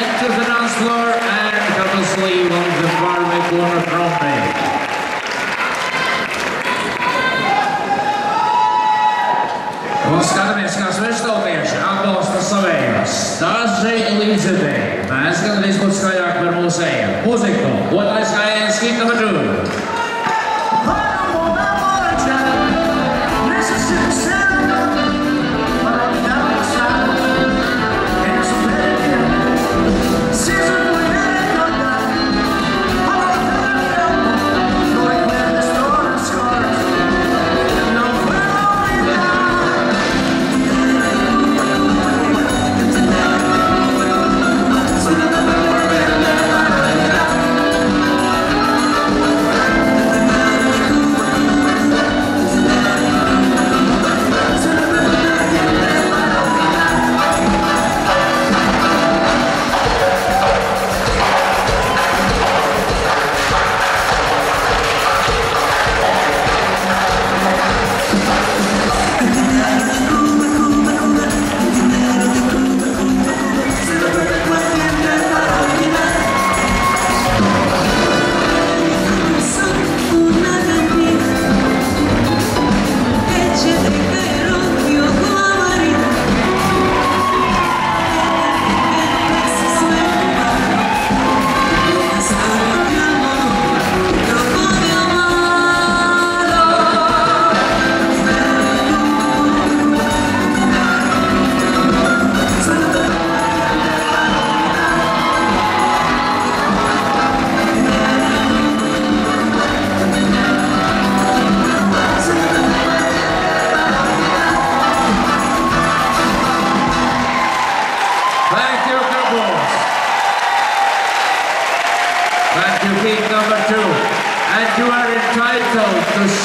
into the dance floor and sleeve on the far away corner from me. Un skatāmies, kā sveštautieši atbalsta savējos. Daži līdzekļi. Mēs arī būtu skaļāk par mūsējiem. Muziku, otrais gājiens,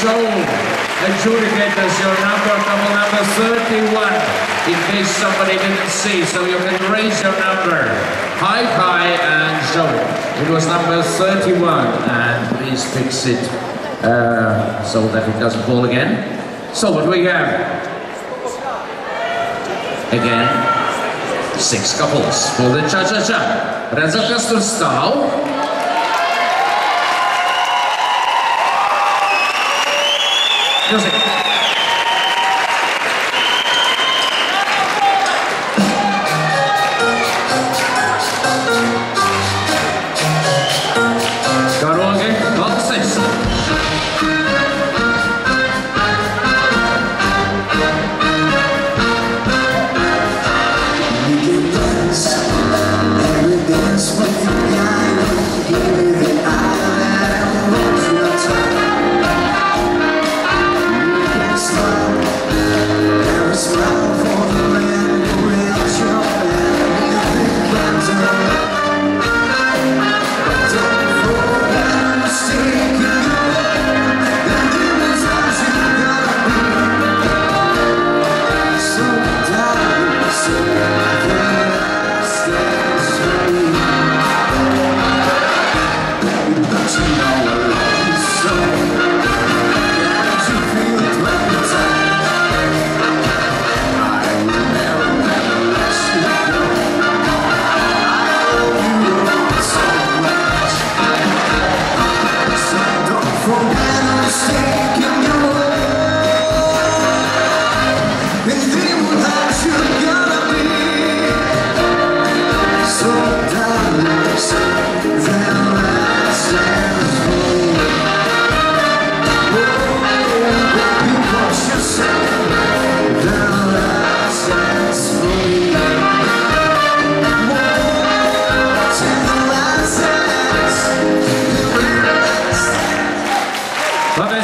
entitled to show adjudicators your number, couple number 31, in case somebody didn't see. So you can raise your number high, high, and show it. Was number 31, and please fix it uh, so that it doesn't fall again. So what we have? Again, six couples for the cha-cha-cha. Reza Kasturstau. Music. Karaoke,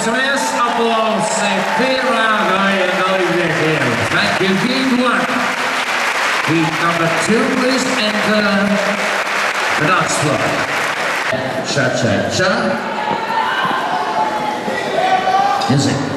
Pateicamies, aplausi pirmā gājiena dalībniekiem. Thank you, Heat 1. Heat number 2 is enter the dance floor. Cha-cha-cha. Music.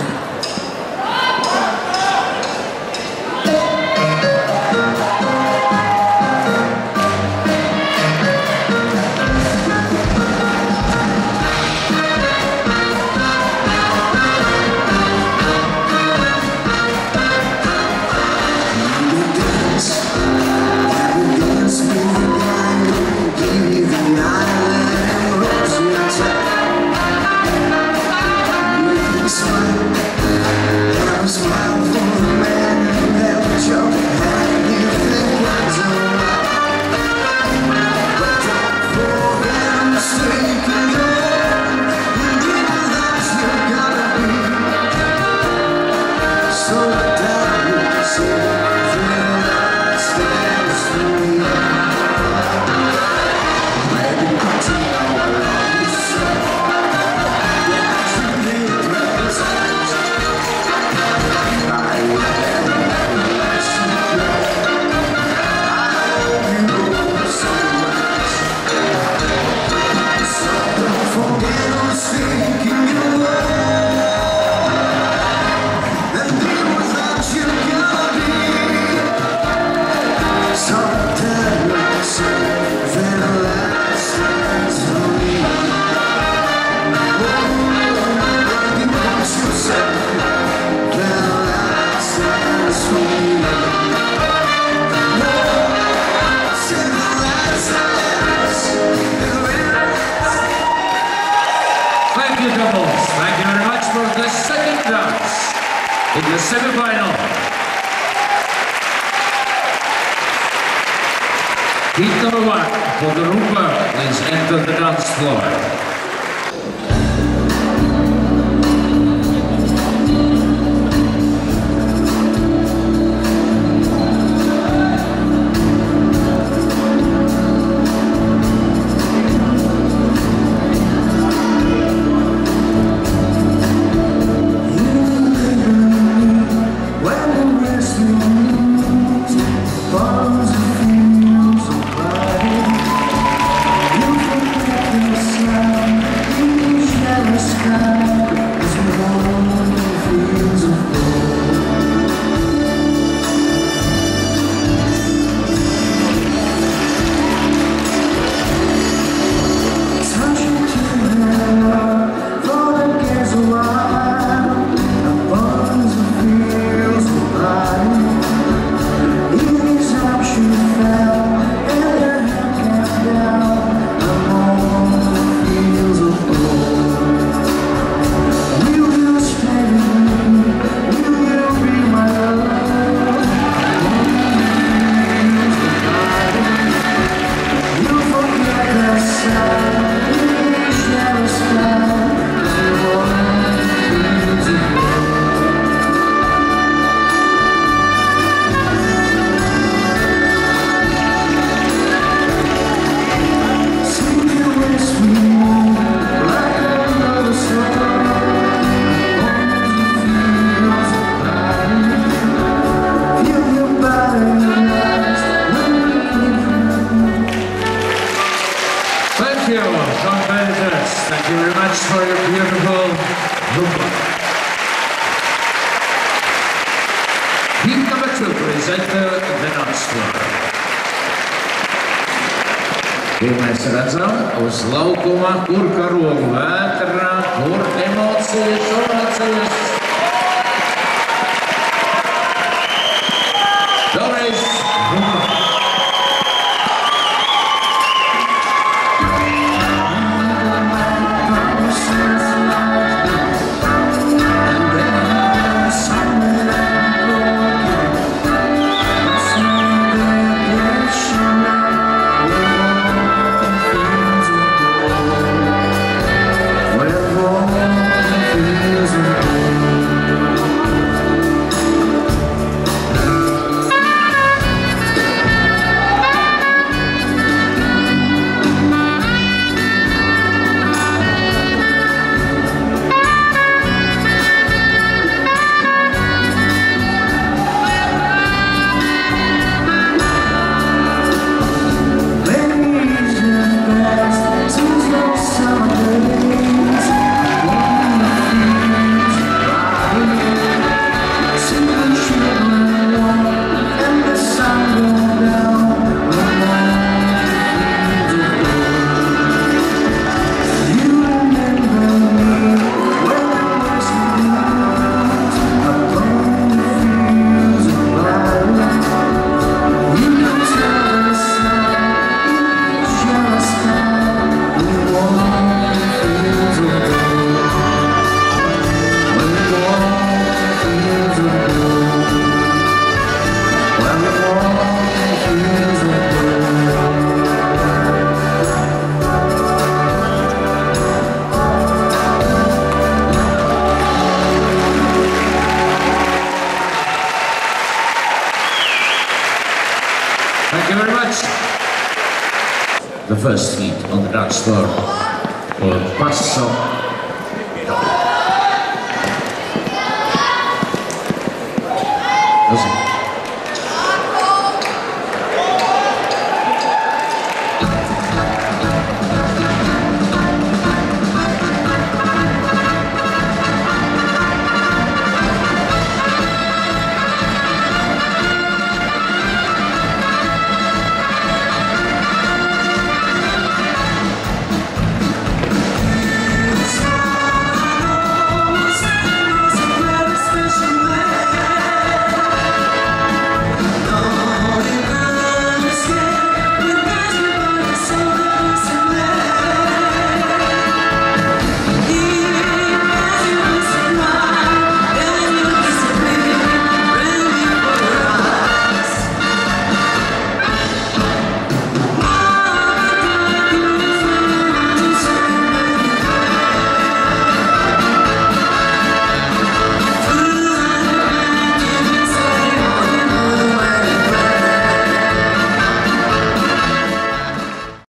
The semi-final. Number one for the Rumba, please enter the dance floor. Kur mēs redzam uz laukuma, kur karo vētrā, kur emocijas, emocijas. Floor for Paso